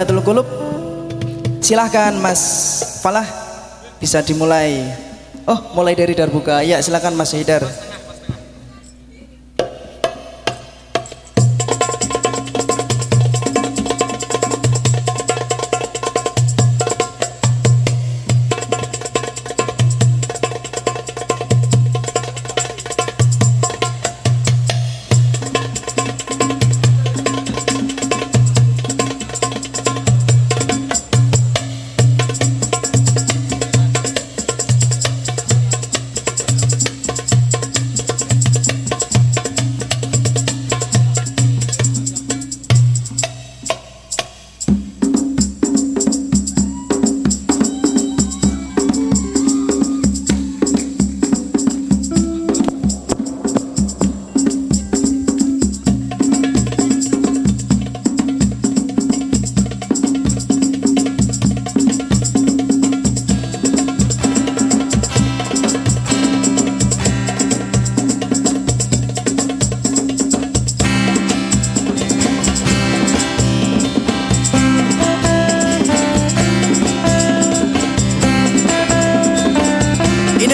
Datul Kulub silahkan Mas Falah. Bisa dimulai. Oh mulai dari Darbuka. Ya silahkan Mas Hidar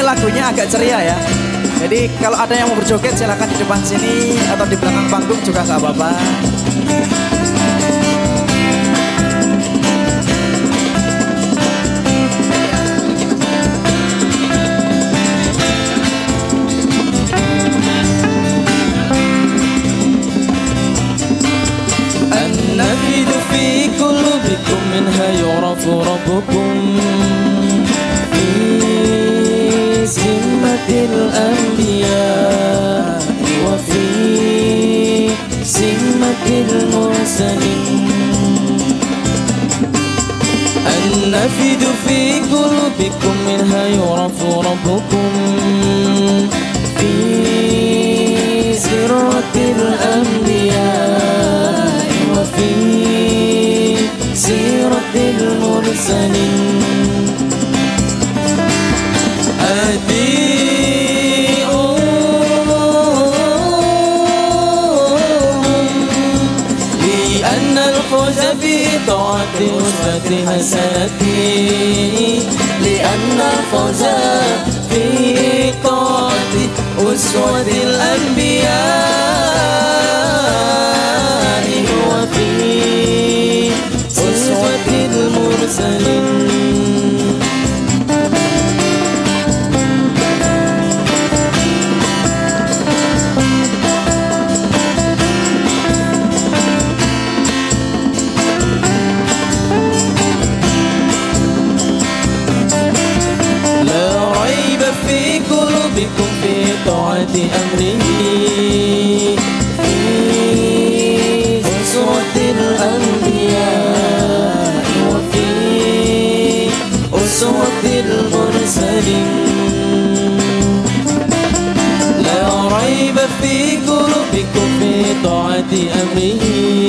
lagunya agak ceria ya. Jadi kalau ada yang mau berjoget silahkan di depan sini atau di belakang panggung juga nggak apa-apa. في قلوبكم منها يعرف ربكم. ضاعت أسرتي مسارتي لأن فوزا في طاعتي أسوة الأنبياء. المرسلين لا ريب في قلوبكم في طاعة أمره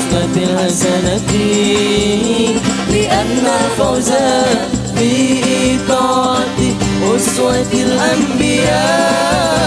وصلة الحسنة لأن الفوز في طاعة أسوة الأنبياء.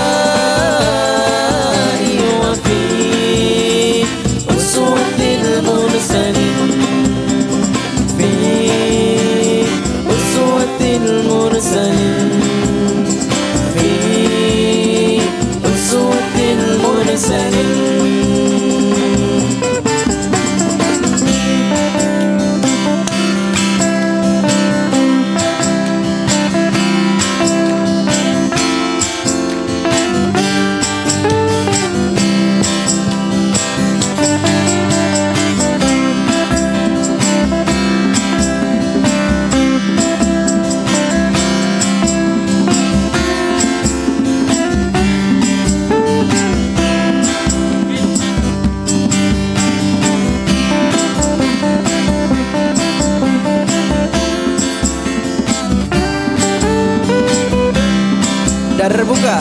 Dar buka.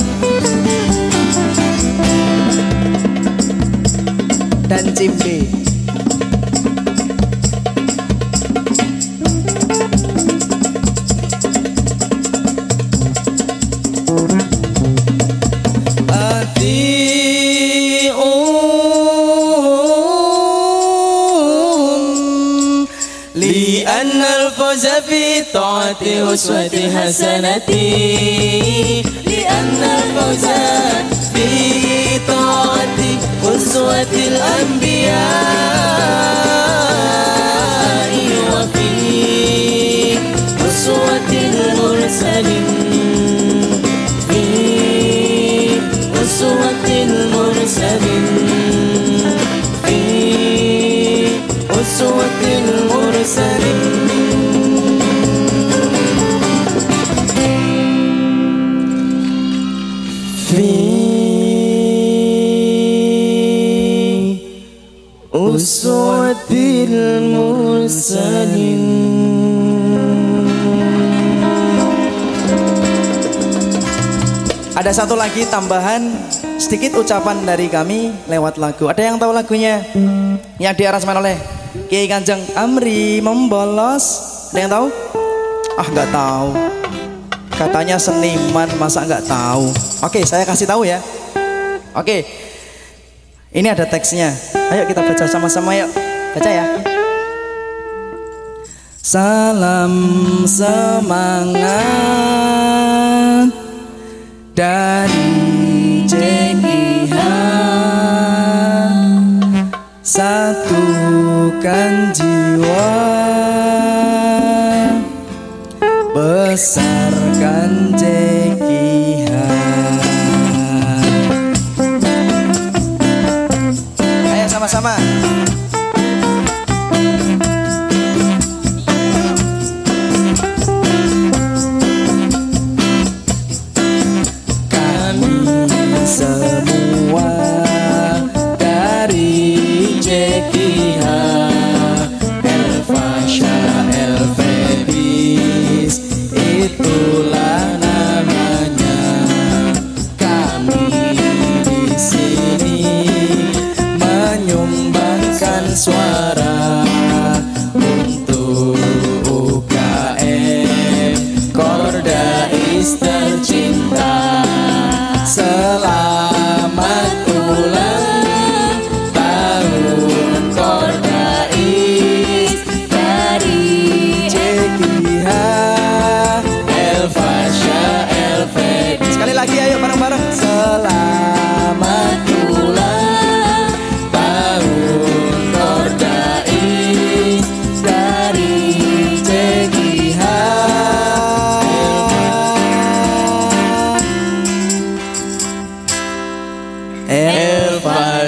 Dan Cimbi. لأن الفوز في طاعة أسوة حسنتي الموتى في طاعة قدوة الأنبياء وفي قدوة المرسلين. Ada satu lagi tambahan sedikit ucapan dari kami lewat lagu. Ada yang tahu lagunya? Yang diaransemen oleh Kiai Kanjeng Amri membolos. Ada yang tahu? Ah nggak tahu. Katanya seniman masa nggak tahu. Oke, saya kasih tahu ya. Oke. Ini ada teksnya. Ayo kita baca sama-sama yuk. Baca ya. Salam semangat Satukan jiwa Besarkan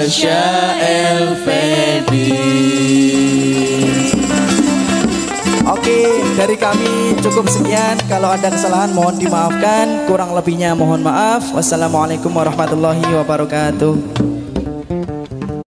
Elfedis Oke, dari kami cukup sekian. Kalau ada kesalahan mohon dimaafkan. Kurang lebihnya mohon maaf. Wassalamualaikum warahmatullahi wabarakatuh.